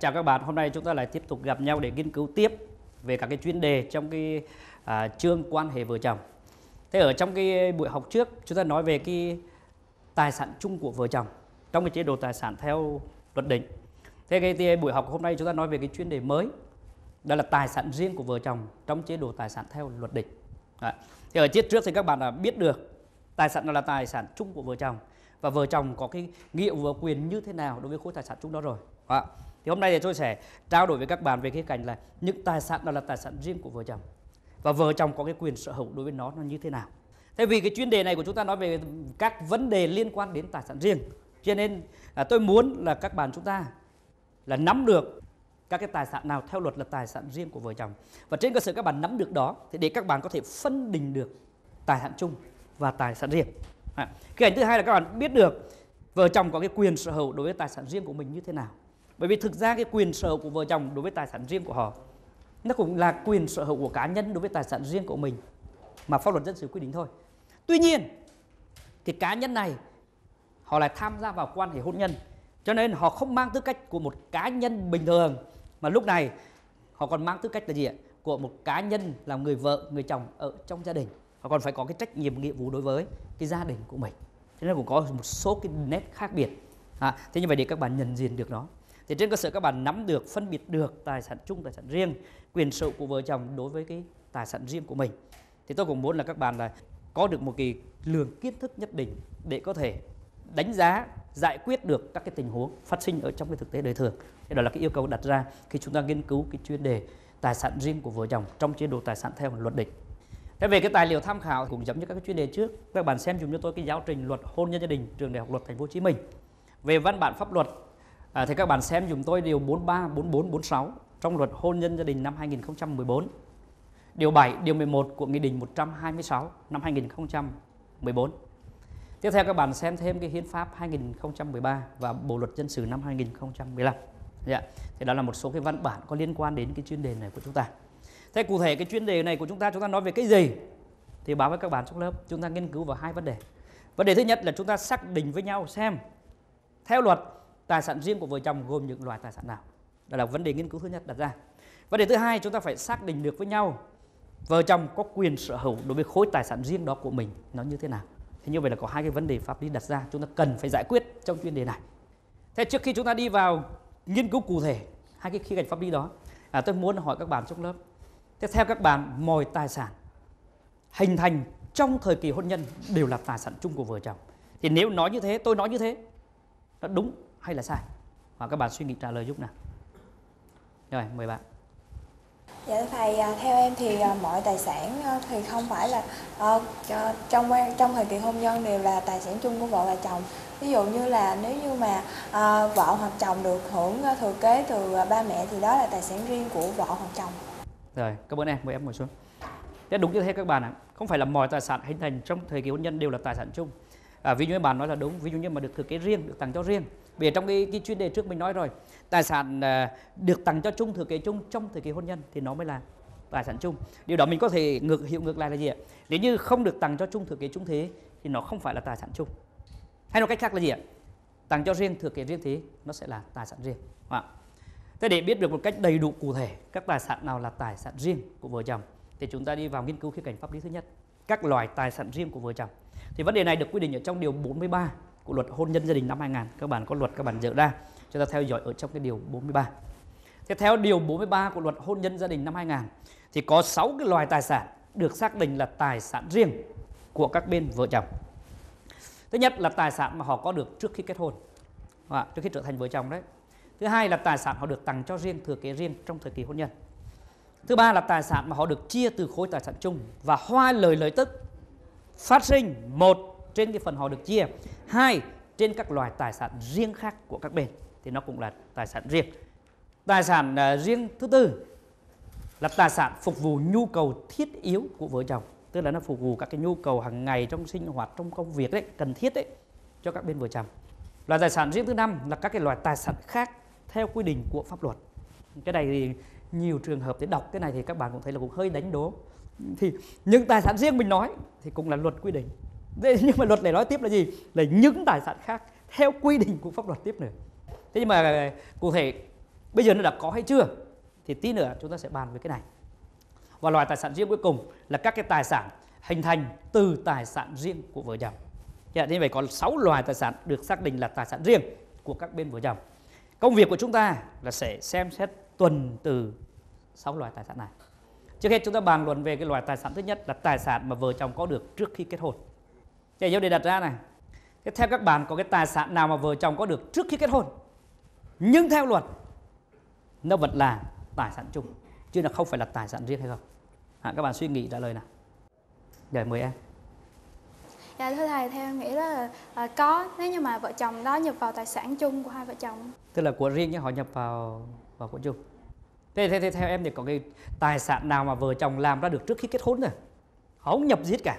Chào các bạn, hôm nay chúng ta lại tiếp tục gặp nhau để nghiên cứu tiếp về các cái chuyên đề trong cái à, chương quan hệ vợ chồng. Thế ở trong cái buổi học trước chúng ta nói về cái tài sản chung của vợ chồng trong cái chế độ tài sản theo luật định. Thế cái, cái buổi học hôm nay chúng ta nói về cái chuyên đề mới đó là tài sản riêng của vợ chồng trong chế độ tài sản theo luật định. À, thì ở tiết trước thì các bạn đã biết được tài sản là tài sản chung của vợ chồng và vợ chồng có cái nghĩa vụ và quyền như thế nào đối với khối tài sản chung đó rồi. À, thì hôm nay thì tôi sẽ trao đổi với các bạn về cái cảnh là những tài sản đó là tài sản riêng của vợ chồng và vợ chồng có cái quyền sở hữu đối với nó nó như thế nào. Thế vì cái chuyên đề này của chúng ta nói về các vấn đề liên quan đến tài sản riêng, cho nên à, tôi muốn là các bạn chúng ta là nắm được các cái tài sản nào theo luật là tài sản riêng của vợ chồng và trên cơ sở các bạn nắm được đó thì để các bạn có thể phân định được tài sản chung và tài sản riêng. À, cái ảnh thứ hai là các bạn biết được vợ chồng có cái quyền sở hữu đối với tài sản riêng của mình như thế nào bởi vì thực ra cái quyền sở hữu của vợ chồng đối với tài sản riêng của họ nó cũng là quyền sở hữu của cá nhân đối với tài sản riêng của mình mà pháp luật dân sự quy định thôi. Tuy nhiên thì cá nhân này họ lại tham gia vào quan hệ hôn nhân cho nên họ không mang tư cách của một cá nhân bình thường mà lúc này họ còn mang tư cách là gì ạ? Của một cá nhân là người vợ người chồng ở trong gia đình. Họ còn phải có cái trách nhiệm nghĩa vụ đối với cái gia đình của mình. Thế nên cũng có một số cái nét khác biệt. À, thế như vậy để các bạn nhận diện được nó thì trên cơ sở các bạn nắm được phân biệt được tài sản chung tài sản riêng quyền sở của vợ chồng đối với cái tài sản riêng của mình thì tôi cũng muốn là các bạn là có được một cái lượng kiến thức nhất định để có thể đánh giá giải quyết được các cái tình huống phát sinh ở trong cái thực tế đời thường thì đó là cái yêu cầu đặt ra khi chúng ta nghiên cứu cái chuyên đề tài sản riêng của vợ chồng trong chế độ tài sản theo luật định Thế về cái tài liệu tham khảo cũng giống như các cái chuyên đề trước, các bạn xem dùm cho tôi cái giáo trình luật hôn nhân gia đình trường Đại học Luật Thành phố Hồ Chí Minh. Về văn bản pháp luật À, thì các bạn xem dùm tôi điều 43, 44, 46 trong luật hôn nhân gia đình năm 2014. Điều 7, điều 11 của Nghị định 126 năm 2014. Tiếp theo các bạn xem thêm cái hiến pháp 2013 và Bộ luật dân sự năm 2015. Dạ. Thì đó là một số cái văn bản có liên quan đến cái chuyên đề này của chúng ta. Thế cụ thể cái chuyên đề này của chúng ta chúng ta nói về cái gì? Thì báo với các bạn trong lớp chúng ta nghiên cứu vào hai vấn đề. Vấn đề thứ nhất là chúng ta xác định với nhau xem theo luật tài sản riêng của vợ chồng gồm những loại tài sản nào? Đó là vấn đề nghiên cứu thứ nhất đặt ra. Vấn đề thứ hai chúng ta phải xác định được với nhau vợ chồng có quyền sở hữu đối với khối tài sản riêng đó của mình nó như thế nào. Thế như vậy là có hai cái vấn đề pháp lý đặt ra chúng ta cần phải giải quyết trong chuyên đề này. Thế trước khi chúng ta đi vào nghiên cứu cụ thể hai cái khía cạnh pháp lý đó à, tôi muốn hỏi các bạn trong lớp thế theo các bạn mọi tài sản hình thành trong thời kỳ hôn nhân đều là tài sản chung của vợ chồng. Thì nếu nói như thế tôi nói như thế nó đúng hay là sai và các bạn suy nghĩ trả lời giúp nào rồi mời bạn Dạ thầy, à, theo em thì à, mọi tài sản à, thì không phải là uh, trong trong thời kỳ hôn nhân đều là tài sản chung của vợ và chồng. Ví dụ như là nếu như mà uh, vợ hoặc chồng được hưởng thừa kế từ ba mẹ thì đó là tài sản riêng của vợ hoặc chồng. Rồi, cảm ơn em, mời em ngồi xuống. Thế đúng như thế các bạn ạ. Không phải là mọi tài sản hình thành trong thời kỳ hôn nhân đều là tài sản chung. À, ví dụ như bạn nói là đúng, ví dụ như mà được thừa kế riêng, được tặng cho riêng vì trong cái, cái chuyên đề trước mình nói rồi tài sản à, được tặng cho chung thừa kế chung trong thời kỳ hôn nhân thì nó mới là tài sản chung. Điều đó mình có thể ngược hiệu ngược lại là gì ạ? Nếu như không được tặng cho chung thừa kế chung thế thì nó không phải là tài sản chung. Hay nói cách khác là gì ạ? Tặng cho riêng thừa kế riêng thế nó sẽ là tài sản riêng. Ạ? Thế để biết được một cách đầy đủ cụ thể các tài sản nào là tài sản riêng của vợ chồng thì chúng ta đi vào nghiên cứu khía cạnh pháp lý thứ nhất. Các loại tài sản riêng của vợ chồng. Thì vấn đề này được quy định ở trong điều 43 của luật hôn nhân gia đình năm 2000 các bạn có luật các bạn dỡ ra chúng ta theo dõi ở trong cái điều 43 Thế theo điều 43 của luật hôn nhân gia đình năm 2000 thì có 6 cái loài tài sản được xác định là tài sản riêng của các bên vợ chồng. Thứ nhất là tài sản mà họ có được trước khi kết hôn, và trước khi trở thành vợ chồng đấy. Thứ hai là tài sản họ được tặng cho riêng thừa kế riêng trong thời kỳ hôn nhân. Thứ ba là tài sản mà họ được chia từ khối tài sản chung và hoa lời lợi tức phát sinh một trên cái phần họ được chia. Hai trên các loại tài sản riêng khác của các bên thì nó cũng là tài sản riêng. Tài sản uh, riêng thứ tư là tài sản phục vụ nhu cầu thiết yếu của vợ chồng tức là nó phục vụ các cái nhu cầu hàng ngày trong sinh hoạt trong công việc đấy cần thiết đấy cho các bên vợ chồng. Loại tài sản riêng thứ năm là các cái loại tài sản khác theo quy định của pháp luật. Cái này thì nhiều trường hợp để đọc cái này thì các bạn cũng thấy là cũng hơi đánh đố. Thì những tài sản riêng mình nói thì cũng là luật quy định nhưng mà luật này nói tiếp là gì? Là những tài sản khác theo quy định của pháp luật tiếp nữa. Thế nhưng mà ờ, cụ thể bây giờ nó đã có hay chưa? Thì tí nữa chúng ta sẽ bàn về cái này. Và loại tài sản riêng cuối cùng là các cái tài sản hình thành từ tài sản riêng của vợ chồng. Dạ, như vậy có 6 loài tài sản được xác định là tài sản riêng của các bên vợ chồng. Công việc của chúng ta là sẽ xem xét tuần từ 6 loài tài sản này. Trước hết chúng ta bàn luận về cái loài tài sản thứ nhất là tài sản mà vợ chồng có được trước khi kết hôn vậy vấn đề đặt ra này thế theo các bạn có cái tài sản nào mà vợ chồng có được trước khi kết hôn? Nhưng theo luật nó vẫn là tài sản chung chứ là không phải là tài sản riêng hay không? À, các bạn suy nghĩ trả lời nào. Rồi mời em. Dạ thưa thầy, theo em nghĩ là à, có nếu như mà vợ chồng đó nhập vào tài sản chung của hai vợ chồng. tức là của riêng nhưng họ nhập vào vào của chung. Thế, thế, thế theo em thì có cái tài sản nào mà vợ chồng làm ra được trước khi kết hôn rồi? Không nhập gì hết cả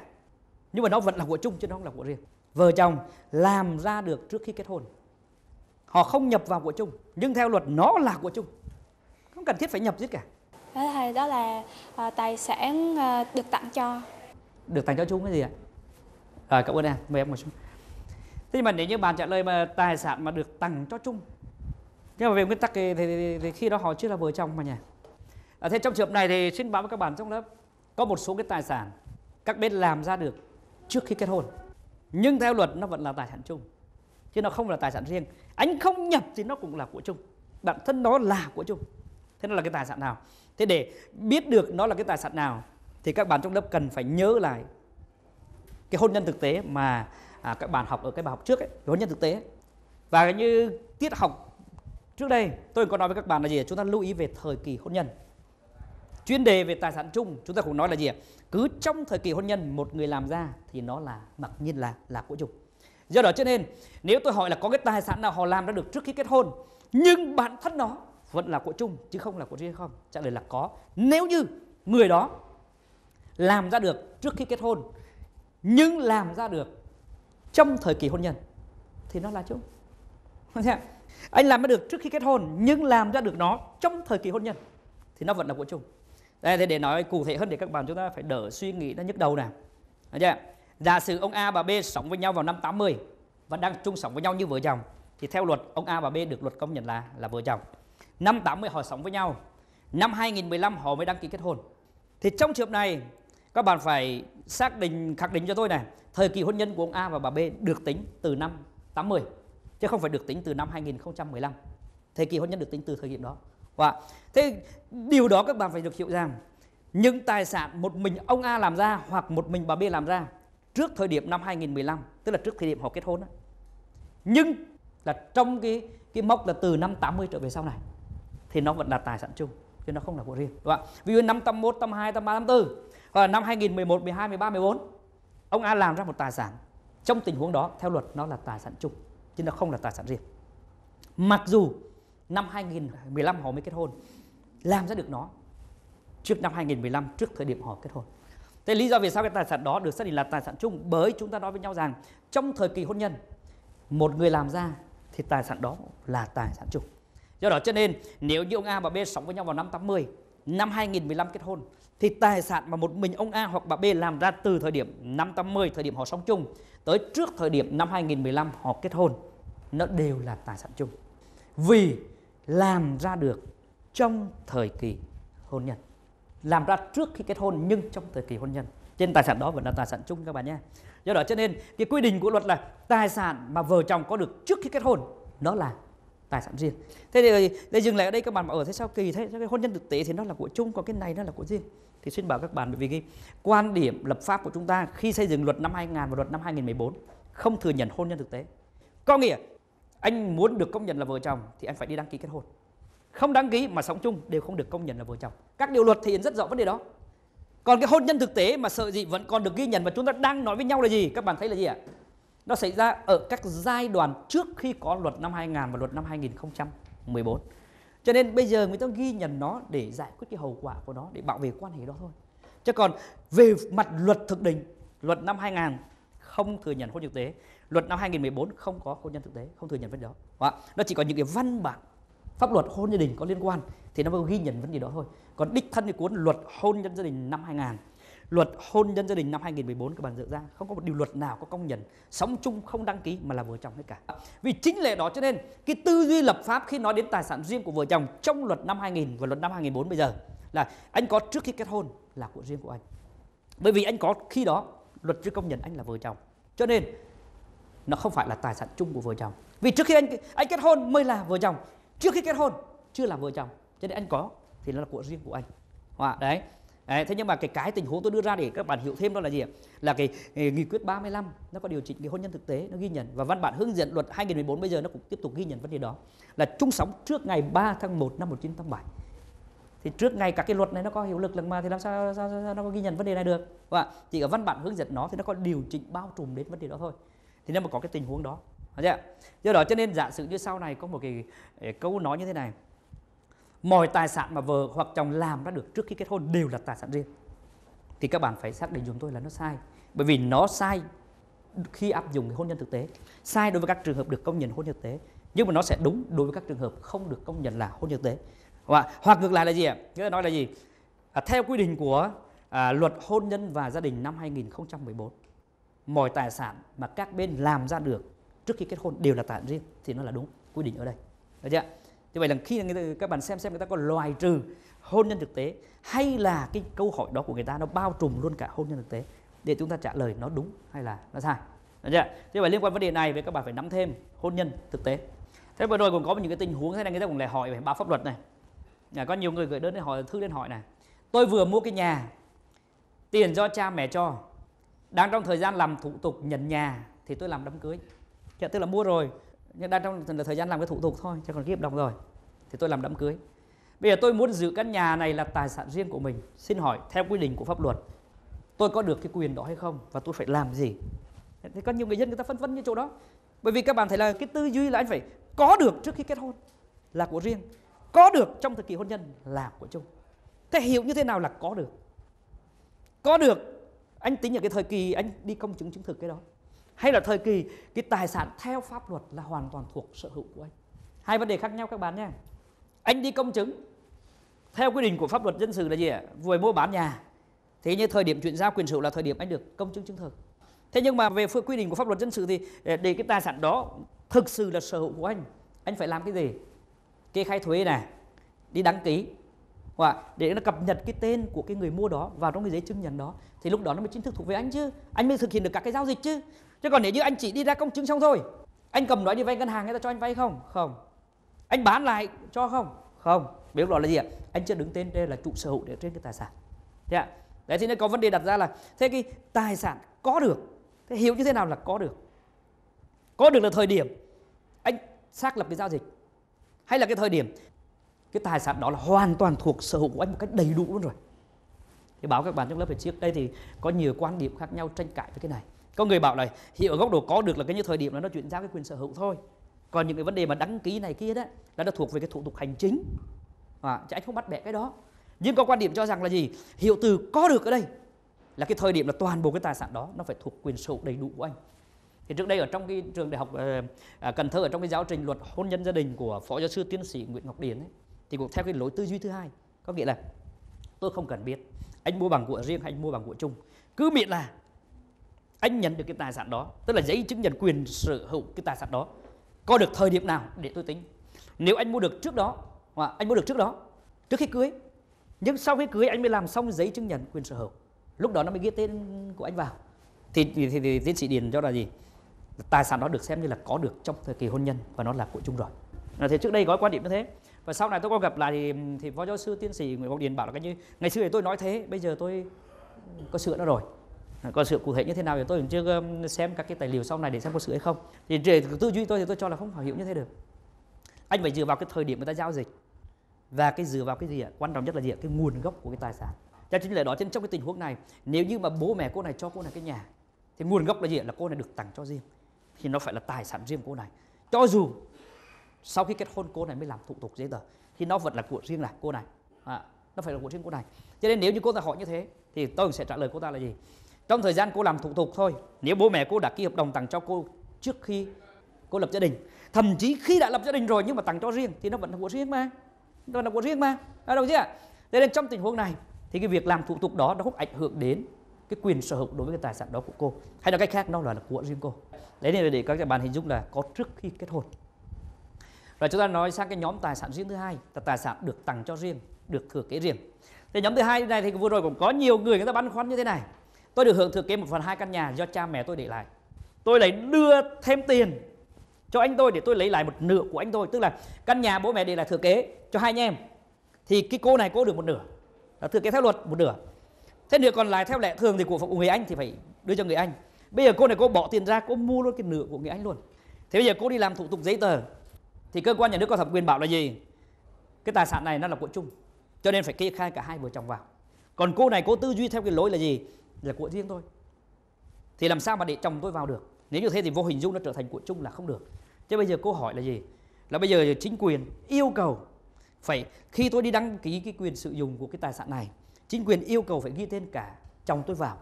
nhưng mà nó vẫn là của chung chứ nó không là của riêng. Vợ chồng làm ra được trước khi kết hôn. Họ không nhập vào của chung nhưng theo luật nó là của chung. Không cần thiết phải nhập gì hết cả. Dạ thầy, đó là à, tài sản à, được tặng cho. được tặng cho chung cái gì ạ? Rồi cảm ơn em. Mời em ngồi xuống. Thế nhưng mà nếu như bạn trả lời mà tài sản mà được tặng cho chung nhưng mà về nguyên tắc thì, thì, thì, thì khi đó họ chưa là vợ chồng mà nhỉ? À, thế trong trường hợp này thì xin báo với các bạn trong lớp có một số cái tài sản các bên làm ra được trước khi kết hôn. Nhưng theo luật nó vẫn là tài sản chung chứ nó không là tài sản riêng. Anh không nhập thì nó cũng là của chung. Bản thân nó là của chung. Thế nó là cái tài sản nào? Thế để biết được nó là cái tài sản nào thì các bạn trong lớp cần phải nhớ lại cái hôn nhân thực tế mà à, các bạn học ở cái bài học trước ấy, hôn nhân thực tế. Và như tiết học trước đây tôi có nói với các bạn là gì chúng ta lưu ý về thời kỳ hôn nhân chuyên đề về tài sản chung, chúng ta cũng nói là gì ạ? Cứ trong thời kỳ hôn nhân, một người làm ra thì nó là mặc nhiên là là của chung. Do đó cho nên, nếu tôi hỏi là có cái tài sản nào họ làm ra được trước khi kết hôn, nhưng bản thân nó vẫn là của chung, chứ không là của riêng không? Trả lời là có. Nếu như người đó làm ra được trước khi kết hôn, nhưng làm ra được trong thời kỳ hôn nhân, thì nó là chung. Anh làm ra được trước khi kết hôn, nhưng làm ra được nó trong thời kỳ hôn nhân, thì nó vẫn là của chung đây thì để nói cụ thể hơn để các bạn chúng ta phải đỡ suy nghĩ nó nhức đầu nè Được chưa? giả sử ông A và B sống với nhau vào năm 80 và đang chung sống với nhau như vợ chồng, thì theo luật, ông A và B được luật công nhận là là vợ chồng. Năm 80 họ sống với nhau, năm 2015 họ mới đăng ký kết hôn. Thì trong trường hợp này, các bạn phải xác định, khẳng định cho tôi này, thời kỳ hôn nhân của ông A và bà B được tính từ năm 80 chứ không phải được tính từ năm 2015 thời kỳ hôn nhân được tính từ thời điểm đó và thế điều đó các bạn phải được hiểu rằng những tài sản một mình ông A làm ra hoặc một mình bà B làm ra trước thời điểm năm 2015 tức là trước thời điểm họ kết hôn đó. nhưng là trong cái cái mốc là từ năm 80 trở về sau này thì nó vẫn là tài sản chung chứ nó không là của riêng đúng không? ví dụ năm 81, 82, 83, 84 hoặc là năm 2011, 12, 13, 14 ông A làm ra một tài sản trong tình huống đó theo luật nó là tài sản chung chứ nó không là tài sản riêng mặc dù năm 2015 họ mới kết hôn. Làm ra được nó. Trước năm 2015 trước thời điểm họ kết hôn. Thế lý do vì sao cái tài sản đó được xác định là tài sản chung? Bởi chúng ta nói với nhau rằng, trong thời kỳ hôn nhân, một người làm ra thì tài sản đó là tài sản chung. Do đó cho nên, nếu như ông A và B sống với nhau vào năm 80 năm 2015 kết hôn, thì tài sản mà một mình ông A hoặc bà B làm ra từ thời điểm năm 80 thời điểm họ sống chung, tới trước thời điểm năm 2015 họ kết hôn, nó đều là tài sản chung. Vì làm ra được trong thời kỳ hôn nhân. Làm ra trước khi kết hôn nhưng trong thời kỳ hôn nhân. Trên tài sản đó vẫn là tài sản chung các bạn nhé. Do đó cho nên cái quy định của luật là tài sản mà vợ chồng có được trước khi kết hôn, nó là tài sản riêng. Thế thì đây dừng lại ở đây các bạn ở thế sao kỳ thế? Cái hôn nhân thực tế thì nó là của chung, còn cái này nó là của riêng? Thì xin bảo các bạn, bởi vì cái quan điểm lập pháp của chúng ta khi xây dựng luật năm 2000 và luật năm 2014 không thừa nhận hôn nhân thực tế. Có nghĩa anh muốn được công nhận là vợ chồng thì anh phải đi đăng ký kết hôn. Không đăng ký mà sống chung đều không được công nhận là vợ chồng. Các điều luật thể hiện rất rõ vấn đề đó. Còn cái hôn nhân thực tế mà sợ gì vẫn còn được ghi nhận và chúng ta đang nói với nhau là gì? Các bạn thấy là gì ạ? Nó xảy ra ở các giai đoạn trước khi có luật năm 2000 và luật năm 2014 cho nên bây giờ người ta ghi nhận nó để giải quyết cái hậu quả của nó, để bảo vệ quan hệ đó thôi. Chứ còn về mặt luật thực định, luật năm 2000 không thừa nhận hôn nhân thực tế. Luật năm 2014 không có hôn nhân thực tế, không thừa nhận vấn đề đó. Nó chỉ có những cái văn bản pháp luật hôn gia đình có liên quan thì nó mới ghi nhận vấn đề đó thôi. Còn đích thân cái cuốn luật hôn nhân gia đình năm 2000 luật hôn nhân gia đình năm 2014 các bạn dựa ra, không có một điều luật nào có công nhận sống chung, không đăng ký mà là vợ chồng hết cả. Vì chính lệ đó cho nên cái tư duy lập pháp khi nói đến tài sản riêng của vợ chồng trong luật năm 2000 và luật năm 2004 bây giờ là anh có trước khi kết hôn là của riêng của anh. Bởi vì anh có khi đó luật chưa công nhận anh là vợ chồng cho nên nó không phải là tài sản chung của vợ chồng. Vì trước khi anh anh kết hôn mới là vợ chồng. Trước khi kết hôn chưa là vợ chồng. Cho nên anh có thì nó là của riêng của anh. À, đấy. Đấy, thế nhưng mà cái cái tình huống tôi đưa ra để các bạn hiểu thêm đó là gì? Là cái, cái nghị quyết 35 nó có điều chỉnh cái hôn nhân thực tế nó ghi nhận. Và văn bản hướng dẫn luật 2014 bây giờ nó cũng tiếp tục ghi nhận vấn đề đó. Là chung sống trước ngày 3 tháng 1 năm 1987 thì trước ngày các cái luật này nó có hiệu lực lần mà thì làm sao, sao, sao, sao nó có ghi nhận vấn đề này được? Và chỉ ở văn bản hướng dẫn nó thì nó có điều chỉnh bao trùm đến vấn đề đó thôi. Thì nếu mà có cái tình huống đó do đó cho nên giả sử như sau này có một cái, cái câu nói như thế này. Mọi tài sản mà vợ hoặc chồng làm ra được trước khi kết hôn đều là tài sản riêng. Thì các bạn phải xác định chúng tôi là nó sai. Bởi vì nó sai khi áp dụng hôn nhân thực tế. Sai đối với các trường hợp được công nhận hôn nhân thực tế. Nhưng mà nó sẽ đúng đối với các trường hợp không được công nhận là hôn nhân thực tế và hoặc ngược lại là gì ạ nghĩa là nói là gì à, theo quy định của à, luật hôn nhân và gia đình năm 2014 mọi tài sản mà các bên làm ra được trước khi kết hôn đều là tài sản riêng thì nó là đúng quy định ở đây được chưa như vậy là khi người ta, các bạn xem xem người ta có loại trừ hôn nhân thực tế hay là cái câu hỏi đó của người ta nó bao trùm luôn cả hôn nhân thực tế để chúng ta trả lời nó đúng hay là nó sai được chưa? như vậy liên quan vấn đề này thì các bạn phải nắm thêm hôn nhân thực tế. Thế vừa rồi còn có những cái tình huống thế này người ta cũng lại hỏi về báo pháp luật này. À, có nhiều người gửi đơn đến hỏi thư đến hỏi này. Tôi vừa mua cái nhà, tiền do cha mẹ cho, đang trong thời gian làm thủ tục nhận nhà thì tôi làm đám cưới. Dạ, tức là mua rồi nhưng đang trong thời gian làm cái thủ tục thôi chứ còn ký hợp đồng rồi. Thì tôi làm đám cưới. Bây giờ tôi muốn giữ căn nhà này là tài sản riêng của mình. Xin hỏi theo quy định của pháp luật tôi có được cái quyền đó hay không và tôi phải làm gì? Thì có nhiều người dân người ta phân vân như chỗ đó. Bởi vì các bạn thấy là cái tư duy là anh phải có được trước khi kết hôn là của riêng có được trong thời kỳ hôn nhân là của chung thế hiểu như thế nào là có được? Có được, anh tính ở cái thời kỳ anh đi công chứng chứng thực cái đó. Hay là thời kỳ cái tài sản theo pháp luật là hoàn toàn thuộc sở hữu của anh? Hai vấn đề khác nhau các bạn nhé. Anh đi công chứng, theo quy định của pháp luật dân sự là gì ạ? Vừa mua bán nhà. Thế như thời điểm chuyển giao quyền sở hữu là thời điểm anh được công chứng chứng thực. Thế nhưng mà về quy định của pháp luật dân sự thì ờ, để cái tài sản đó thực sự là sở hữu của anh anh phải làm cái gì? Kê khai thuế này, đi đăng ký. Và để nó cập nhật cái tên của cái người mua đó vào trong cái giấy chứng nhận đó, thì lúc đó nó mới chính thức thuộc về anh chứ. Anh mới thực hiện được các cái giao dịch chứ. Chứ còn nếu như anh chỉ đi ra công chứng xong thôi, anh cầm nói đi vay ngân hàng người ta cho anh vay không? Không. Anh bán lại cho không? Không. Biết đó là gì ạ? Anh chưa đứng tên, đây là chủ sở hữu để trên cái tài sản. Yeah. đấy, thì nó có vấn đề đặt ra là, thế cái tài sản có được, thế hiểu như thế nào là có được? Có được là thời điểm anh xác lập cái giao dịch hay là cái thời điểm cái tài sản đó là hoàn toàn thuộc sở hữu của anh một cách đầy đủ luôn rồi. Thì báo các bạn trong lớp về trước. Đây thì có nhiều quan điểm khác nhau tranh cãi với cái này. Có người bảo là hiểu ở góc độ có được là cái như thời điểm là nó chuyển giao cái quyền sở hữu thôi. Còn những cái vấn đề mà đăng ký này kia đó là nó thuộc về cái thủ tục hành chính. À, chứ anh không bắt bẻ cái đó. Nhưng có quan điểm cho rằng là gì? Hiệu từ có được ở đây là cái thời điểm là toàn bộ cái tài sản đó nó phải thuộc quyền sở hữu đầy đủ của anh thì trước đây ở trong cái trường đại học uh, Cần Thơ ở trong cái giáo trình luật hôn nhân gia đình của phó giáo sư tiến sĩ Nguyễn Ngọc Điền ấy, thì cũng theo cái lối tư duy thứ hai có nghĩa là tôi không cần biết. Anh mua bằng của riêng hay anh mua bằng của chung. Cứ miễn là anh nhận được cái tài sản đó tức là giấy chứng nhận quyền sở hữu cái tài sản đó có được thời điểm nào để tôi tính. Nếu anh mua được trước đó hoặc anh mua được trước đó trước khi cưới nhưng sau khi cưới anh mới làm xong giấy chứng nhận quyền sở hữu. Lúc đó nó mới ghi tên của anh vào. Thì, thì, thì, thì tiến sĩ điền cho là gì? Tài sản đó được xem như là có được trong thời kỳ hôn nhân và nó là của chung rồi. À, thì trước đây có quan điểm như thế. Và sau này tôi có gặp lại thì, thì phó giáo sư tiến sĩ nguyễn ngọc điền bảo là cái như ngày xưa thì tôi nói thế bây giờ tôi có sửa nó rồi. À, Còn sửa cụ thể như thế nào thì tôi cũng chưa um, xem các cái tài liệu sau này để xem có sửa hay không. Thì về tư duy tôi thì tôi cho là không phải hiểu như thế được. Anh phải dựa vào cái thời điểm người ta giao dịch. Và cái dựa vào cái gì ạ? Quan trọng nhất là gì ạ? Cái nguồn gốc của cái tài sản. Cho chính là đó trên trong cái tình huống này nếu như mà bố mẹ cô này cho cô này cái nhà thì nguồn gốc là gì ạ? Là cô này được tặng cho riêng thì nó phải là tài sản riêng của cô này. Cho dù sau khi kết hôn cô này mới làm thủ tục giấy tờ thì nó vẫn là của riêng này, cô này. À, nó phải là của riêng cô này. Cho nên nếu như cô ta hỏi như thế thì tôi sẽ trả lời cô ta là gì? Trong thời gian cô làm thủ tục thôi nếu bố mẹ cô đã ký hợp đồng tặng cho cô trước khi cô lập gia đình thậm chí khi đã lập gia đình rồi nhưng mà tặng cho riêng thì nó vẫn là của riêng mà. Nó là của riêng mà. À, đâu chứ ạ? À? nên trong tình huống này thì cái việc làm thủ tục đó nó không ảnh hưởng đến cái quyền sở hữu đối với cái tài sản đó của cô. Hay nói cách khác nó là, là của riêng cô. Đấy nên là để các bạn hình dung là có trước khi kết hôn. Rồi chúng ta nói sang cái nhóm tài sản riêng thứ hai là tài sản được tặng cho riêng được thừa kế riêng. Thì nhóm thứ hai này thì vừa rồi cũng có nhiều người người ta băn khoăn như thế này. Tôi được hưởng thừa kế một phần hai căn nhà do cha mẹ tôi để lại. Tôi lấy đưa thêm tiền cho anh tôi để tôi lấy lại một nửa của anh tôi. Tức là căn nhà bố mẹ để lại thừa kế cho hai anh em. Thì cái cô này cô được một nửa. Là thừa kế theo luật một nửa thế nửa còn lại theo lẽ thường thì của người anh thì phải đưa cho người anh. Bây giờ cô này cô bỏ tiền ra, cô mua luôn cái nửa của người anh luôn. Thế bây giờ cô đi làm thủ tục giấy tờ, thì cơ quan nhà nước có thẩm quyền bảo là gì? Cái tài sản này nó là của chung, cho nên phải kê khai cả hai vợ chồng vào. Còn cô này cô tư duy theo cái lối là gì? Là của riêng tôi thì làm sao mà để chồng tôi vào được? Nếu như thế thì vô hình dung nó trở thành của chung là không được. Chứ bây giờ cô hỏi là gì? Là bây giờ chính quyền yêu cầu phải, khi tôi đi đăng ký cái quyền sử dụng của cái tài sản này chính quyền yêu cầu phải ghi tên cả chồng tôi vào.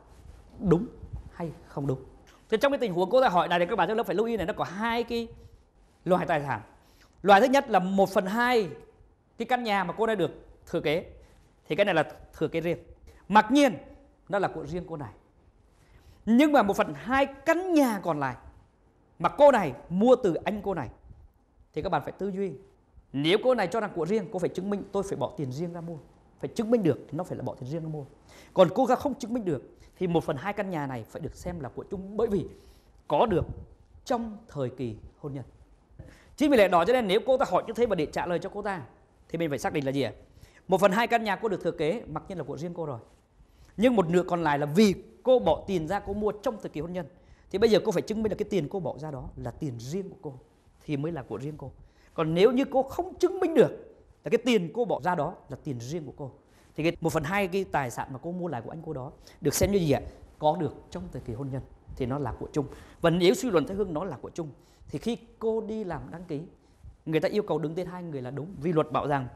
Đúng hay không đúng? Thì trong cái tình huống cô ta hỏi này thì các bạn trong lớp phải lưu ý này, nó có hai cái loại tài sản. Loại thứ nhất là một phần hai cái căn nhà mà cô đã được thừa kế. Thì cái này là thừa kế riêng. Mặc nhiên, nó là của riêng cô này. Nhưng mà một phần hai căn nhà còn lại mà cô này mua từ anh cô này, thì các bạn phải tư duy, nếu cô này cho rằng của riêng, cô phải chứng minh tôi phải bỏ tiền riêng ra mua phải chứng minh được thì nó phải là bỏ tiền riêng ra mua. Còn cô ta không chứng minh được, thì một phần hai căn nhà này phải được xem là của chung bởi vì có được trong thời kỳ hôn nhân. Chính vì lẽ đó cho nên nếu cô ta hỏi như thế và để trả lời cho cô ta, thì mình phải xác định là gì ạ? Một phần hai căn nhà cô được thừa kế, mặc nhiên là của riêng cô rồi. Nhưng một nửa còn lại là vì cô bỏ tiền ra cô mua trong thời kỳ hôn nhân. Thì bây giờ cô phải chứng minh là cái tiền cô bỏ ra đó là tiền riêng của cô, thì mới là của riêng cô. Còn nếu như cô không chứng minh được là cái tiền cô bỏ ra đó là tiền riêng của cô. Thì cái một phần hai cái tài sản mà cô mua lại của anh cô đó được xem như gì ạ? Có được trong thời kỳ hôn nhân, thì nó là của chung. Và nếu suy luận theo hương nó là của chung, thì khi cô đi làm đăng ký, người ta yêu cầu đứng tên hai người là đúng. Vì luật bảo rằng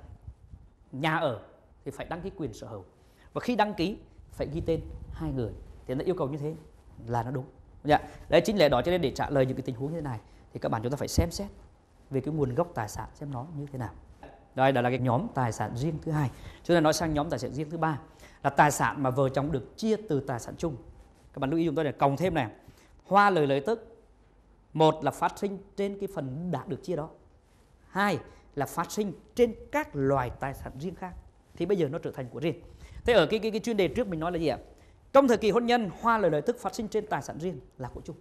nhà ở thì phải đăng ký quyền sở hữu. Và khi đăng ký, phải ghi tên hai người. Thì nó yêu cầu như thế là nó đúng. Dạ. Đấy, chính lẽ đó cho nên để trả lời những cái tình huống như thế này, thì các bạn chúng ta phải xem xét về cái nguồn gốc tài sản xem nó như thế nào đây đó là cái nhóm tài sản riêng thứ hai. Chúng ta nói sang nhóm tài sản riêng thứ ba là tài sản mà vợ chồng được chia từ tài sản chung. Các bạn lưu ý chúng tôi là cộng thêm này. Hoa lời lợi tức. Một là phát sinh trên cái phần đã được chia đó. Hai là phát sinh trên các loài tài sản riêng khác. Thì bây giờ nó trở thành của riêng. Thế ở cái cái, cái chuyên đề trước mình nói là gì ạ? Trong thời kỳ hôn nhân hoa lời lợi tức phát sinh trên tài sản riêng là của chung.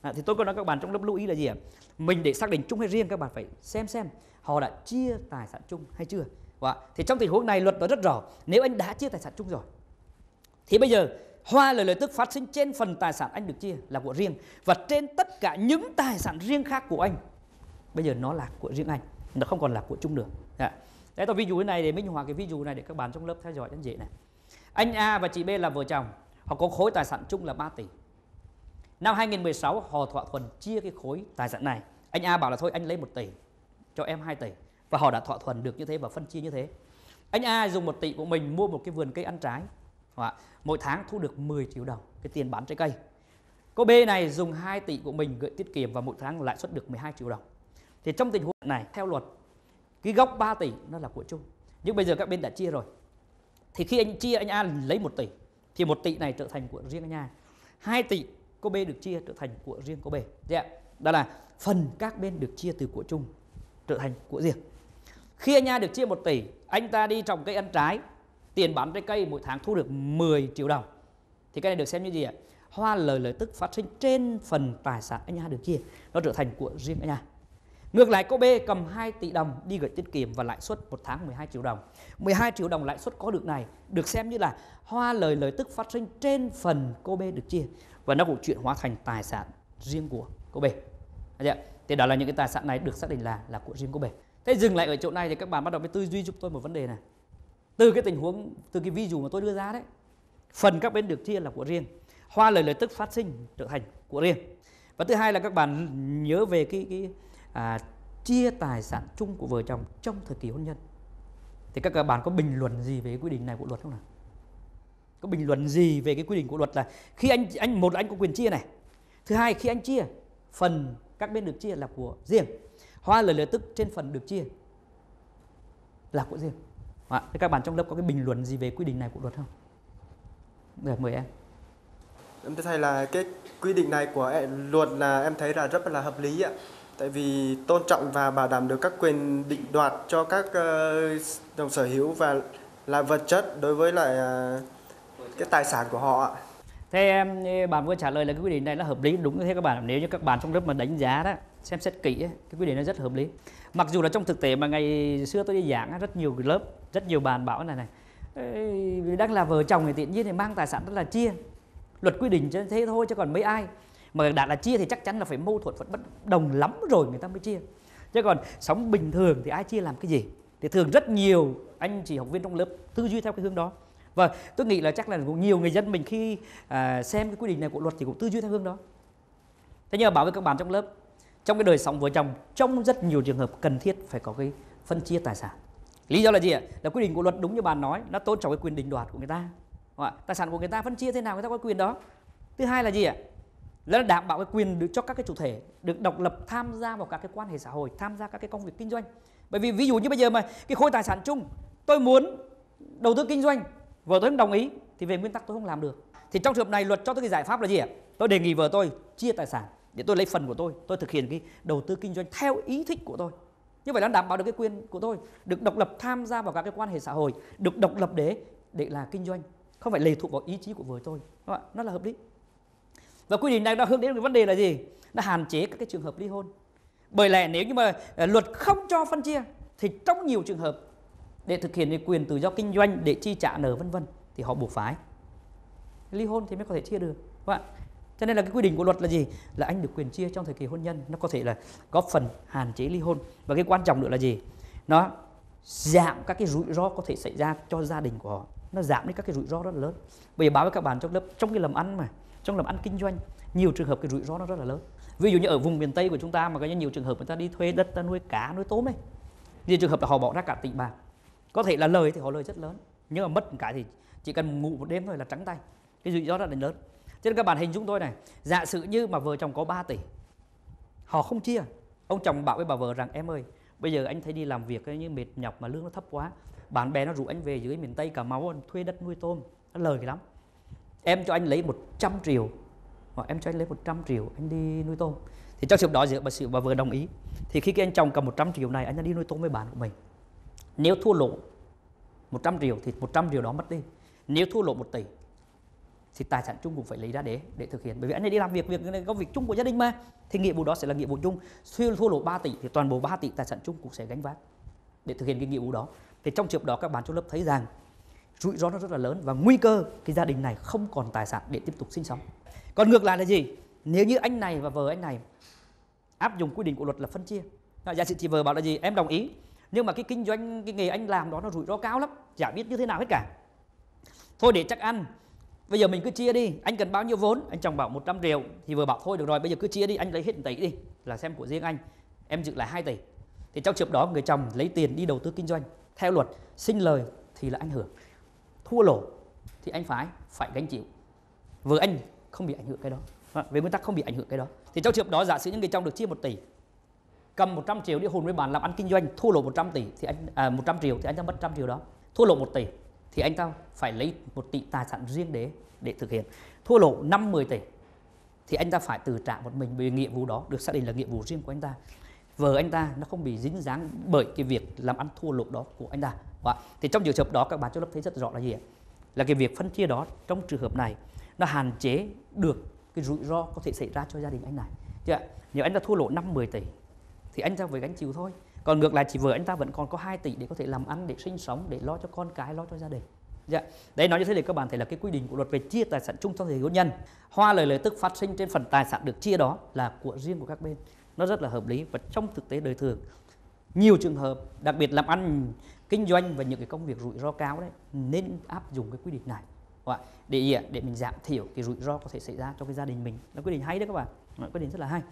À, thì tôi có nói các bạn trong lớp lưu ý là gì ạ? Mình để xác định chung hay riêng các bạn phải xem xem họ đã chia tài sản chung, hay chưa? Và thì trong tình huống này luật nói rất rõ. Nếu anh đã chia tài sản chung rồi, thì bây giờ hoa lời lợi tức phát sinh trên phần tài sản anh được chia là của riêng. Và trên tất cả những tài sản riêng khác của anh, bây giờ nó là của riêng anh, nó không còn là của chung nữa. Dạ. Đấy tôi ví dụ cái này để minh họa cái ví dụ này để các bạn trong lớp theo dõi cho dễ này. Anh A và chị B là vợ chồng, họ có khối tài sản chung là 3 tỷ. Năm 2016 họ thỏa thuận chia cái khối tài sản này. Anh A bảo là thôi, anh lấy 1 tỷ cho em 2 tỷ. Và họ đã thỏa thuận được như thế và phân chia như thế. Anh A dùng 1 tỷ của mình mua một cái vườn cây ăn trái. Mỗi tháng thu được 10 triệu đồng cái tiền bán trái cây. Cô B này dùng 2 tỷ của mình gửi tiết kiệm và mỗi tháng lãi suất được 12 triệu đồng. Thì trong tình huống này, theo luật, cái gốc 3 tỷ nó là của chung nhưng bây giờ các bên đã chia rồi. Thì khi anh chia, anh A lấy 1 tỷ, thì 1 tỷ này trở thành của riêng anh A. 2 tỷ cô B được chia trở thành của riêng cô B. Dạ. đó là phần các bên được chia từ của chung trở thành của riêng. Khi anh A được chia 1 tỷ, anh ta đi trồng cây ăn trái, tiền bán trái cây mỗi tháng thu được 10 triệu đồng. Thì cái này được xem như gì ạ? Hoa lời lợi tức phát sinh trên phần tài sản anh A được chia, nó trở thành của riêng anh A. Ngược lại, cô B cầm 2 tỷ đồng đi gửi tiết kiệm và lãi suất một tháng 12 triệu đồng. 12 triệu đồng lãi suất có được này được xem như là hoa lời lợi tức phát sinh trên phần cô B được chia và nó cũng chuyển hóa thành tài sản riêng của cô B. Thì đó là những cái tài sản này được xác định là là của riêng của bể Thế dừng lại ở chỗ này thì các bạn bắt đầu mới tư duy giúp tôi một vấn đề này. Từ cái tình huống từ cái ví dụ mà tôi đưa ra đấy, phần các bên được chia là của riêng, hoa lời lợi tức phát sinh trở thành của riêng. Và thứ hai là các bạn nhớ về cái cái à, chia tài sản chung của vợ chồng trong thời kỳ hôn nhân thì các bạn có bình luận gì về cái quy định này của luật không nào có bình luận gì về cái quy định của luật là khi anh anh một là anh có quyền chia này thứ hai khi anh chia phần các bên được chia là của riêng hoa lời lời tức trên phần được chia là của riêng à, các bạn trong lớp có cái bình luận gì về quy định này của luật không được mời em Em thưa thầy là cái quy định này của luật là em thấy là rất là hợp lý ạ. Tại vì tôn trọng và bảo đảm được các quyền định đoạt cho các ờ, đồng sở hữu và là vật chất đối với lại ờ, cái tài sản của họ ạ. Thế bạn vừa trả lời là cái quy định này là hợp lý. Đúng như thế các bạn nếu như các bạn trong lớp mà đánh giá đó, xem xét kỹ cái quy định nó rất hợp lý. Mặc dù là trong thực tế mà ngày xưa tôi đi giảng rất nhiều lớp, rất nhiều bạn bảo này này đang là vợ chồng thì tự nhiên thì mang tài sản rất là chia. Luật quy định cho thế thôi chứ còn mấy ai mà đã là chia thì chắc chắn là phải mâu thuẫn, phải bất đồng lắm rồi người ta mới chia. Chứ còn sống bình thường thì ai chia làm cái gì? Thì thường rất nhiều anh chị học viên trong lớp tư duy theo cái hướng đó và tôi nghĩ là chắc là cũng nhiều người dân mình khi à, xem cái quy định này của luật thì cũng tư duy theo hướng đó. Thế nhưng mà bảo với các bạn trong lớp trong cái đời sống vợ chồng trong rất nhiều trường hợp cần thiết phải có cái phân chia tài sản. Lý do là gì ạ? Là quy định của luật đúng như bạn nói nó tôn trọng cái quyền định đoạt của người ta. Tài sản của người ta phân chia thế nào người ta có quyền đó. Thứ hai là gì ạ? Là đảm bảo cái quyền được cho các cái chủ thể được độc lập tham gia vào các cái quan hệ xã hội tham gia các cái công việc kinh doanh. Bởi vì ví dụ như bây giờ mà cái khối tài sản chung tôi muốn đầu tư kinh doanh vợ tôi không đồng ý, thì về nguyên tắc tôi không làm được. Thì trong trường hợp này, luật cho tôi cái giải pháp là gì ạ? Tôi đề nghị vợ tôi chia tài sản để tôi lấy phần của tôi tôi thực hiện cái đầu tư kinh doanh theo ý thích của tôi. Như vậy nó đảm bảo được cái quyền của tôi, được độc lập tham gia vào các cái quan hệ xã hội, được độc lập để để là kinh doanh, không phải lệ thuộc vào ý chí của vợ tôi. Đúng không? nó là hợp lý. Và quy định này nó hướng đến cái vấn đề là gì? Nó hạn chế các cái trường hợp ly hôn. Bởi lẽ nếu như mà à, luật không cho phân chia, thì trong nhiều trường hợp để thực hiện cái quyền tự do kinh doanh để chi trả nợ, vân vân, thì họ buộc phải. Ly hôn thì mới có thể chia được, đúng không? cho nên là cái quy định của luật là gì? Là anh được quyền chia trong thời kỳ hôn nhân, nó có thể là góp phần hạn chế ly hôn. Và cái quan trọng nữa là gì? Nó giảm các cái rủi ro có thể xảy ra cho gia đình của họ. Nó giảm đi các cái rủi ro rất là lớn. Bây giờ báo với các bạn trong lớp, trong cái làm ăn mà, trong làm ăn kinh doanh, nhiều trường hợp cái rủi ro nó rất là lớn. Ví dụ như ở vùng miền tây của chúng ta mà có nhiều trường hợp người ta đi thuê đất ta nuôi cá, nuôi tôm ấy. Nhiều trường hợp là họ bỏ ra cả tỷ bạc có thể là lời thì họ lời rất lớn, nhưng mà mất một cái thì chỉ cần ngủ một đêm thôi là trắng tay. Cái rủi ro rất là lớn. Cho nên các bạn hình dung tôi này, giả sử như mà vợ chồng có 3 tỷ, họ không chia. Ông chồng bảo với bà vợ rằng, em ơi, bây giờ anh thấy đi làm việc như mệt nhọc mà lương nó thấp quá, bạn bè nó rủ anh về dưới miền tây cà mau thuê đất nuôi tôm. Nó lời lắm. Em cho anh lấy 100 triệu, hoặc em cho anh lấy 100 triệu, anh đi nuôi tôm. Thì trong trường đó giữa bà sự bà vừa đồng ý, thì khi cái anh chồng cầm 100 triệu này, anh đã đi nuôi tôm với bạn của mình nếu thua lỗ 100 triệu thì 100 triệu đó mất đi. Nếu thua lỗ 1 tỷ thì tài sản chung cũng phải lấy ra để để thực hiện. Bởi vì anh ấy đi làm việc việc này có việc chung của gia đình mà. Thì nghĩa vụ đó sẽ là nghĩa vụ chung. Xuyên thua lỗ 3 tỷ thì toàn bộ 3 tỷ tài sản chung cũng sẽ gánh vác để thực hiện cái nghĩa vụ đó. Thì trong trường đó, các bạn trong lớp thấy rằng rủi ro nó rất là lớn và nguy cơ cái gia đình này không còn tài sản để tiếp tục sinh sống. Còn ngược lại là gì? Nếu như anh này và vợ anh này áp dụng quy định của luật là phân chia. Dạ, dạ, Giả sử chị vợ bảo là gì? Em đồng ý nhưng mà cái kinh doanh, cái nghề anh làm đó nó rủi ro cao lắm, chả biết như thế nào hết cả. Thôi để chắc ăn, bây giờ mình cứ chia đi, anh cần bao nhiêu vốn? Anh chồng bảo 100 triệu, thì vừa bảo thôi, được rồi, bây giờ cứ chia đi, anh lấy hết tỷ đi, là xem của riêng anh, em giữ lại 2 tỷ. Thì trong trường đó, người chồng lấy tiền đi đầu tư kinh doanh, theo luật, sinh lời thì là anh hưởng, thua lỗ thì anh phải phải gánh chịu. Vợ anh không bị ảnh hưởng cái đó vâng, về nguyên tắc không bị ảnh hưởng cái đó. Thì trong trường đó, giả sử những người chồng được chia 1 tỷ cầm 100 triệu đi hùn với bạn làm ăn kinh doanh thua lỗ 100 tỷ thì anh à, 100 triệu thì anh ta mất trăm triệu đó. Thua lỗ 1 tỷ thì anh ta phải lấy một tỷ tài sản riêng để để thực hiện. Thua lỗ 5 10 tỷ thì anh ta phải từ trả một mình vì nghĩa vụ đó được xác định là nghĩa vụ riêng của anh ta. Vợ anh ta nó không bị dính dáng bởi cái việc làm ăn thua lỗ đó của anh ta. Và thì trong trường hợp đó các bạn cho lớp thấy rất rõ là gì ạ? Là cái việc phân chia đó trong trường hợp này nó hạn chế được cái rủi ro có thể xảy ra cho gia đình anh này. Chưa nếu anh ta thua lỗ 5 10 tỷ thì anh ta phải gánh chịu thôi. Còn ngược lại, chỉ vợ anh ta vẫn còn có 2 tỷ để có thể làm ăn, để sinh sống, để lo cho con cái, lo cho gia đình. Dạ. đấy, nói như thế thì các bạn thấy là cái quy định của luật về chia tài sản chung trong thời hôn nhân, hoa lời lợi tức phát sinh trên phần tài sản được chia đó là của riêng của các bên. Nó rất là hợp lý và trong thực tế đời thường, nhiều trường hợp, đặc biệt làm ăn, kinh doanh và những cái công việc rủi ro cao đấy, nên áp dụng cái quy định này để gì ạ để mình giảm thiểu cái rủi ro có thể xảy ra cho cái gia đình mình nó quy định hay đấy các bạn nó quy định rất là hay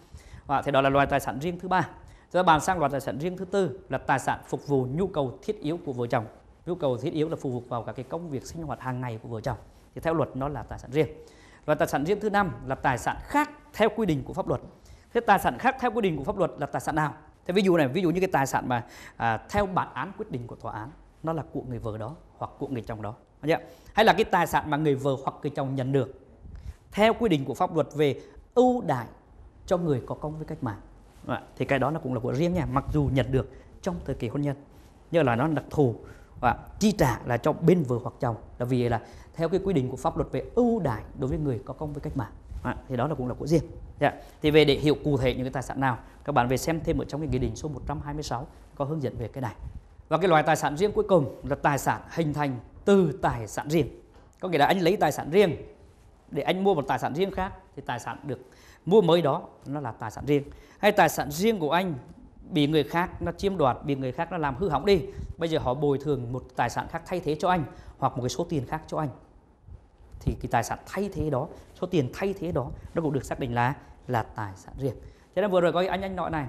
và thế đó là loại tài sản riêng thứ ba rồi bàn sang loại tài sản riêng thứ tư là tài sản phục vụ nhu cầu thiết yếu của vợ chồng. Nhu cầu thiết yếu là phụ thuộc vào các cái công việc sinh hoạt hàng ngày của vợ chồng. Thì theo luật nó là tài sản riêng. Và tài sản riêng thứ năm là tài sản khác theo quy định của pháp luật. Thế tài sản khác theo quy định của pháp luật là tài sản nào? Thế ví dụ này, ví dụ như cái tài sản mà à, theo bản án quyết định của tòa án nó là của người vợ đó hoặc của người chồng đó. Dạ. Hay là cái tài sản mà người vợ hoặc người chồng nhận được. Theo quy định của pháp luật về ưu đãi cho người có công với cách mạng. Dạ. Thì cái đó nó cũng là của riêng nha. Mặc dù nhận được trong thời kỳ hôn nhân nhưng là nó đặc thù và chi trả là cho bên vợ hoặc chồng. Là vì là theo cái quy định của pháp luật về ưu đãi đối với người có công với cách mạng. À, thì đó là cũng là của riêng. Yeah. thì về để hiểu cụ thể những cái tài sản nào các bạn về xem thêm ở trong cái nghị định số 126 có hướng dẫn về cái này. Và cái loại tài sản riêng cuối cùng là tài sản hình thành từ tài sản riêng. Có nghĩa là anh lấy tài sản riêng để anh mua một tài sản riêng khác, thì tài sản được mua mới đó nó là tài sản riêng. Hay tài sản riêng của anh bị người khác nó chiếm đoạt, bị người khác nó làm hư hỏng đi, bây giờ họ bồi thường một tài sản khác thay thế cho anh hoặc một cái số tiền khác cho anh. Thì cái tài sản thay thế đó, số tiền thay thế đó nó cũng được xác định là là tài sản riêng. Cho nên vừa rồi có anh anh nói này,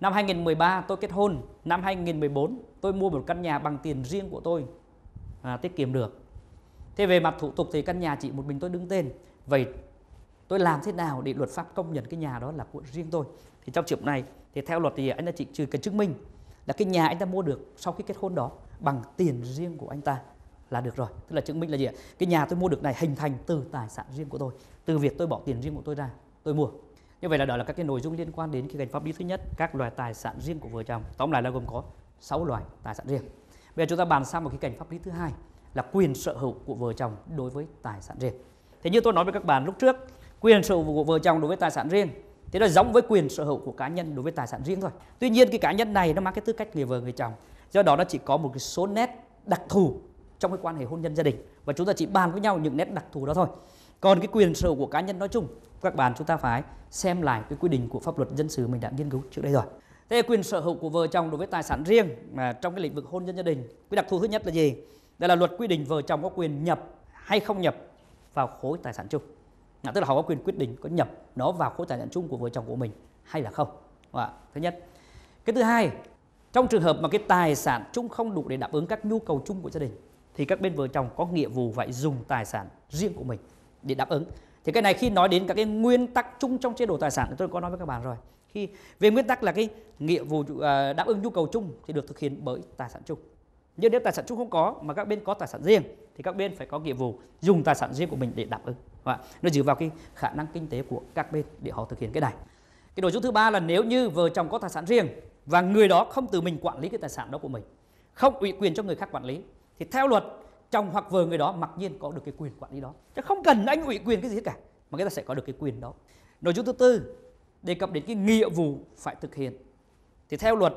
năm 2013 tôi kết hôn, năm 2014 tôi mua một căn nhà bằng tiền riêng của tôi à, tiết kiệm được. Thế về mặt thủ tục thì căn nhà chỉ một mình tôi đứng tên. Vậy tôi làm thế nào để luật pháp công nhận cái nhà đó là của riêng tôi? Thì trong trường hợp này thì theo luật thì anh ta chỉ trừ cần chứng minh là cái nhà anh ta mua được sau khi kết hôn đó bằng tiền riêng của anh ta là được rồi. Tức là chứng minh là gì ạ? Cái nhà tôi mua được này hình thành từ tài sản riêng của tôi. Từ việc tôi bỏ tiền riêng của tôi ra tôi mua. Như vậy là đó là các cái nội dung liên quan đến cái cảnh pháp lý thứ nhất các loại tài sản riêng của vợ chồng. Tóm lại là gồm có 6 loại tài sản riêng bây giờ chúng ta bàn sang một cái cảnh pháp lý thứ hai là quyền sở hữu của vợ chồng đối với tài sản riêng. Thế như tôi nói với các bạn lúc trước, quyền sở hữu của vợ chồng đối với tài sản riêng, thì nó giống với quyền sở hữu của cá nhân đối với tài sản riêng thôi. Tuy nhiên cái cá nhân này nó mang cái tư cách người vợ người chồng, do đó nó chỉ có một cái số nét đặc thù trong cái quan hệ hôn nhân gia đình. Và chúng ta chỉ bàn với nhau những nét đặc thù đó thôi. Còn cái quyền sở hữu của cá nhân nói chung, các bạn chúng ta phải xem lại cái quy định của pháp luật dân sự mình đã nghiên cứu trước đây rồi thế quyền sở hữu của vợ chồng đối với tài sản riêng mà trong cái lĩnh vực hôn nhân gia đình cái đặc thù thứ nhất là gì? Đây là luật quy định vợ chồng có quyền nhập hay không nhập vào khối tài sản chung. À, tức là họ có quyền quyết định có nhập nó vào khối tài sản chung của vợ chồng của mình hay là không. À, thứ nhất. Cái thứ hai trong trường hợp mà cái tài sản chung không đủ để đáp ứng các nhu cầu chung của gia đình thì các bên vợ chồng có nghĩa vụ phải dùng tài sản riêng của mình để đáp ứng. Thì cái này khi nói đến các cái nguyên tắc chung trong chế độ tài sản tôi có nói với các bạn rồi khi về nguyên tắc là cái nghĩa vụ à, đáp ứng nhu cầu chung thì được thực hiện bởi tài sản chung. Nhưng nếu tài sản chung không có mà các bên có tài sản riêng thì các bên phải có nghĩa vụ dùng tài sản riêng của mình để đáp ứng. Và nó dựa vào cái khả năng kinh tế của các bên để họ thực hiện cái này. Cái nội dung thứ ba là nếu như vợ chồng có tài sản riêng và người đó không tự mình quản lý cái tài sản đó của mình, không ủy quyền cho người khác quản lý, thì theo luật, chồng hoặc vợ người đó mặc nhiên có được cái quyền quản lý đó. Chứ không cần anh ủy quyền cái gì hết cả, mà người ta sẽ có được cái quyền đó. Nội dung thứ tư đề cập đến cái nghĩa vụ phải thực hiện thì theo luật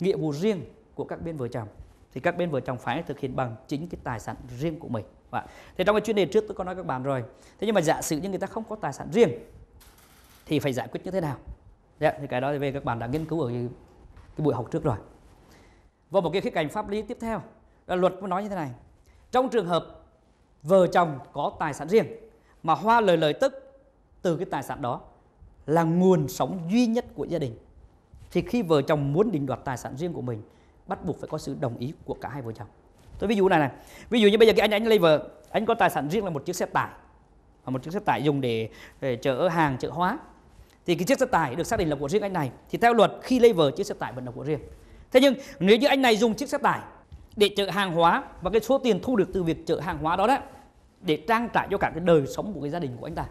nghĩa vụ riêng của các bên vợ chồng thì các bên vợ chồng phải thực hiện bằng chính cái tài sản riêng của mình. Và thì trong cái chuyên đề trước tôi có nói các bạn rồi. Thế nhưng mà giả sử như người ta không có tài sản riêng thì phải giải quyết như thế nào? Dạ, thì cái đó thì về các bạn đã nghiên cứu ở cái buổi học trước rồi. Và một cái khía cạnh pháp lý tiếp theo là luật mới nói như thế này. Trong trường hợp vợ chồng có tài sản riêng mà hoa lời lợi tức từ cái tài sản đó là nguồn sống duy nhất của gia đình thì khi vợ chồng muốn định đoạt tài sản riêng của mình bắt buộc phải có sự đồng ý của cả hai vợ chồng. Tôi ví dụ này này ví dụ như bây giờ cái anh anh lấy vợ anh có tài sản riêng là một chiếc xe tải hoặc một chiếc xe tải dùng để, để chở hàng chở hóa. Thì cái chiếc xe tải được xác định là của riêng anh này thì theo luật khi lấy vợ chiếc xe tải vẫn là của riêng. Thế nhưng nếu như anh này dùng chiếc xe tải để chở hàng hóa và cái số tiền thu được từ việc chở hàng hóa đó đấy để trang trải cho cả cái đời sống của cái gia đình của anh ta.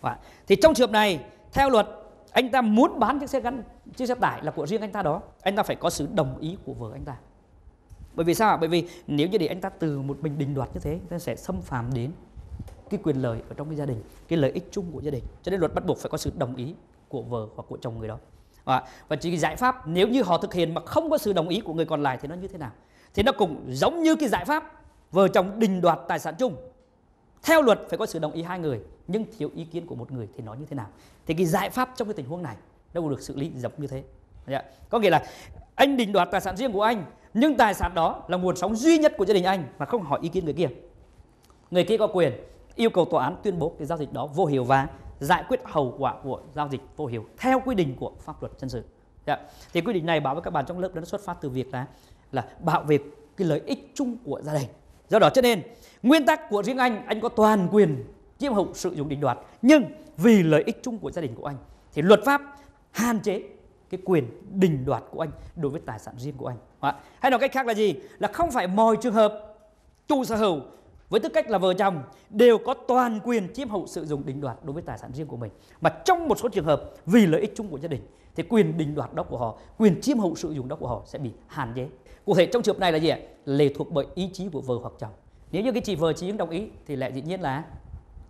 Và thì trong trường hợp này theo luật anh ta muốn bán chiếc xe gắn chiếc xe tải là của riêng anh ta đó. Anh ta phải có sự đồng ý của vợ anh ta. Bởi vì sao bởi vì nếu như để anh ta từ một mình đình đoạt như thế nó sẽ xâm phạm đến cái quyền lợi ở trong cái gia đình cái lợi ích chung của gia đình. Cho nên luật bắt buộc phải có sự đồng ý của vợ hoặc của chồng người đó. Và, và chỉ cái giải pháp nếu như họ thực hiện mà không có sự đồng ý của người còn lại thì nó như thế nào? Thì nó cũng giống như cái giải pháp vợ chồng đình đoạt tài sản chung theo luật phải có sự đồng ý hai người, nhưng thiếu ý kiến của một người thì nó như thế nào? Thì cái giải pháp trong cái tình huống này nó được xử lý giống như thế. Có nghĩa là anh định đoạt tài sản riêng của anh, nhưng tài sản đó là nguồn sống duy nhất của gia đình anh mà không hỏi ý kiến người kia. Người kia có quyền yêu cầu tòa án tuyên bố cái giao dịch đó vô hiệu và giải quyết hậu quả của giao dịch vô hiệu theo quy định của pháp luật dân sự. Thì quy định này báo với các bạn trong lớp đó nó xuất phát từ việc là là bảo vệ cái lợi ích chung của gia đình do đó cho nên nguyên tắc của riêng anh anh có toàn quyền chiếm hữu sử dụng định đoạt nhưng vì lợi ích chung của gia đình của anh thì luật pháp hạn chế cái quyền định đoạt của anh đối với tài sản riêng của anh hay nói cách khác là gì là không phải mọi trường hợp chủ sở hữu với tư cách là vợ chồng đều có toàn quyền chiếm hữu sử dụng định đoạt đối với tài sản riêng của mình. Mà trong một số trường hợp vì lợi ích chung của gia đình thì quyền định đoạt đó của họ, quyền chiếm hữu sử dụng đó của họ sẽ bị hạn chế. Cụ thể trong trường hợp này là gì ạ? Lệ thuộc bởi ý chí của vợ hoặc chồng. Nếu như cái chị vợ chỉ đồng ý thì lại dĩ nhiên là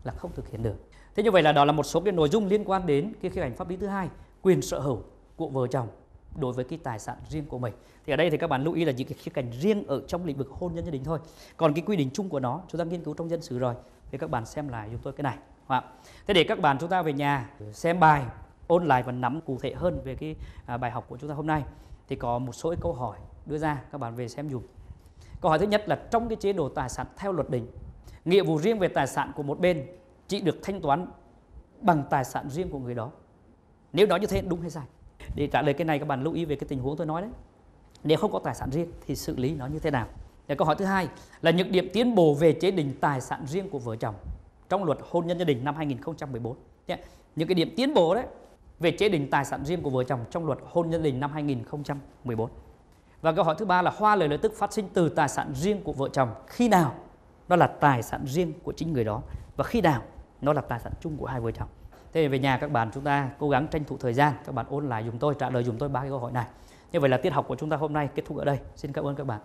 là không thực hiện được. Thế như vậy là đó là một số cái nội dung liên quan đến cái khía cạnh pháp lý thứ hai, quyền sở hữu của vợ chồng đối với cái tài sản riêng của mình. Thì ở đây thì các bạn lưu ý là những cái khía cạnh riêng ở trong lĩnh vực hôn nhân gia đình thôi. Còn cái quy định chung của nó chúng ta nghiên cứu trong dân sự rồi. Thì các bạn xem lại giúp tôi cái này. Thế để các bạn chúng ta về nhà xem bài, ôn lại và nắm cụ thể hơn về cái à, bài học của chúng ta hôm nay thì có một số câu hỏi đưa ra các bạn về xem dùm. Câu hỏi thứ nhất là trong cái chế độ tài sản theo luật định, nghĩa vụ riêng về tài sản của một bên chỉ được thanh toán bằng tài sản riêng của người đó. Nếu nói như thế đúng hay sai? Để trả lời cái này các bạn lưu ý về cái tình huống tôi nói đấy. Nếu không có tài sản riêng thì xử lý nó như thế nào? Để câu hỏi thứ hai là những điểm tiến bộ về chế định tài sản riêng của vợ chồng trong luật hôn nhân gia đình năm 2014. Những cái điểm tiến bộ đấy về chế định tài sản riêng của vợ chồng trong luật hôn nhân gia đình năm 2014. Và câu hỏi thứ ba là hoa lời lợi tức phát sinh từ tài sản riêng của vợ chồng khi nào nó là tài sản riêng của chính người đó và khi nào nó là tài sản chung của hai vợ chồng. Thế về nhà các bạn chúng ta cố gắng tranh thủ thời gian các bạn ôn lại dùng tôi, trả lời dùng tôi ba cái câu hỏi này. Như vậy là tiết học của chúng ta hôm nay kết thúc ở đây. Xin cảm ơn các bạn.